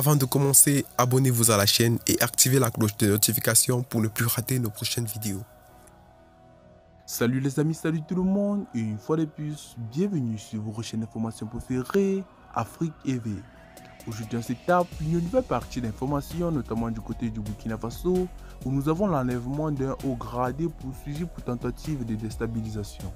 Avant de commencer, abonnez-vous à la chaîne et activez la cloche de notification pour ne plus rater nos prochaines vidéos. Salut les amis, salut tout le monde et une fois de plus, bienvenue sur vos chaînes d'information préférées, Afrique EV. Aujourd'hui dans cette étape, une nouvelle partie d'informations, notamment du côté du Burkina Faso, où nous avons l'enlèvement d'un haut gradé poursuivi pour tentative de déstabilisation.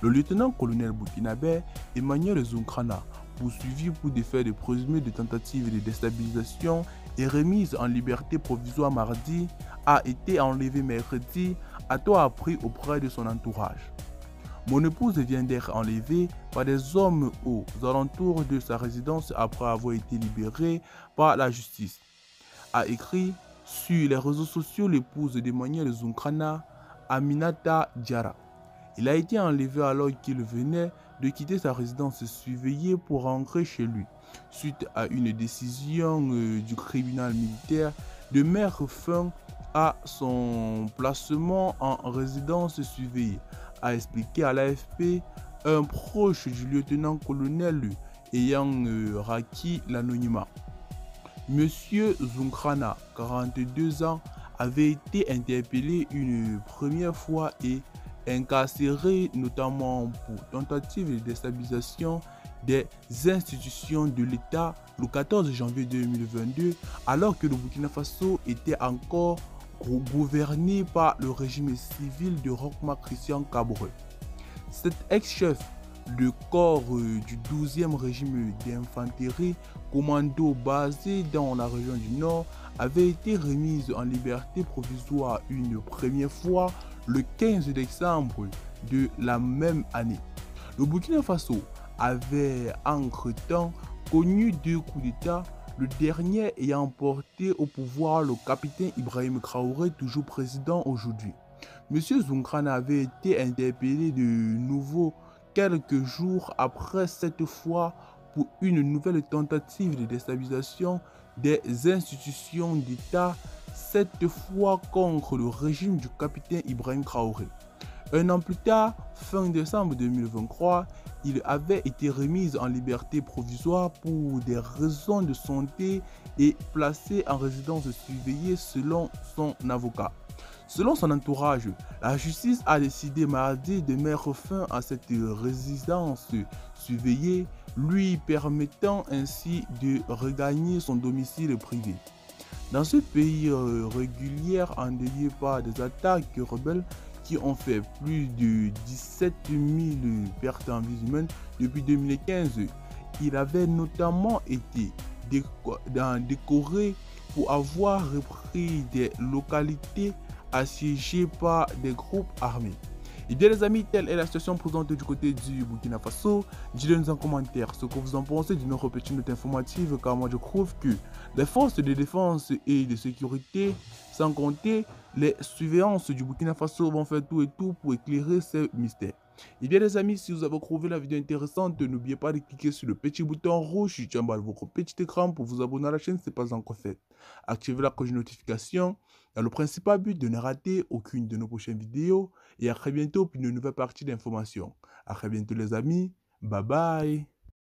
Le lieutenant-colonel burkinabé Emmanuel Zunkrana poursuivi pour des faits de présumés de tentative de déstabilisation et remise en liberté provisoire mardi, a été enlevé mercredi, à toi appris auprès de son entourage. Mon épouse vient d'être enlevée par des hommes aux alentours de sa résidence après avoir été libérée par la justice. A écrit sur les réseaux sociaux l'épouse d'Emmanuel Zunkrana, Aminata Diara. Il a été enlevé alors qu'il venait de quitter sa résidence surveillée pour rentrer chez lui, suite à une décision euh, du tribunal militaire de mettre fin à son placement en résidence surveillée, a expliqué à l'AFP un proche du lieutenant-colonel ayant euh, raquis l'anonymat. Monsieur Zunkrana, 42 ans, avait été interpellé une première fois et incarcéré notamment pour tentative de déstabilisation des institutions de l'État le 14 janvier 2022, alors que le Burkina Faso était encore gouverné par le régime civil de Rochma Christian Cabreux. Cet ex-chef de corps euh, du 12e régime d'infanterie commando basé dans la région du Nord avait été remise en liberté provisoire une première fois le 15 décembre de la même année. Le Burkina Faso avait entre-temps connu deux coups d'État, le dernier ayant porté au pouvoir le capitaine Ibrahim Traoré, toujours président aujourd'hui. Monsieur Zungran avait été interpellé de nouveau quelques jours après cette fois pour une nouvelle tentative de déstabilisation des institutions d'État cette fois contre le régime du capitaine Ibrahim Traoré. Un an plus tard, fin décembre 2023, il avait été remis en liberté provisoire pour des raisons de santé et placé en résidence surveillée selon son avocat. Selon son entourage, la justice a décidé mardi de mettre fin à cette résidence surveillée, lui permettant ainsi de regagner son domicile privé. Dans ce pays euh, régulier endeuillé par des attaques rebelles qui ont fait plus de 17 000 pertes en vie humaine depuis 2015, il avait notamment été décoré pour avoir repris des localités assiégées par des groupes armés. Et bien les amis, telle est la situation présente du côté du Burkina Faso. Dites-le en commentaire ce que vous en pensez d'une petite note informative car moi je trouve que les forces de défense et de sécurité, sans compter les surveillances du Burkina Faso vont faire tout et tout pour éclairer ces mystères. Et bien les amis, si vous avez trouvé la vidéo intéressante, n'oubliez pas de cliquer sur le petit bouton rouge qui tient votre petit écran pour vous abonner à la chaîne si ce n'est pas encore fait. Activez la cloche de notification dans le principal but de ne rater aucune de nos prochaines vidéos et à très bientôt pour une nouvelle partie d'informations. À très bientôt les amis, bye bye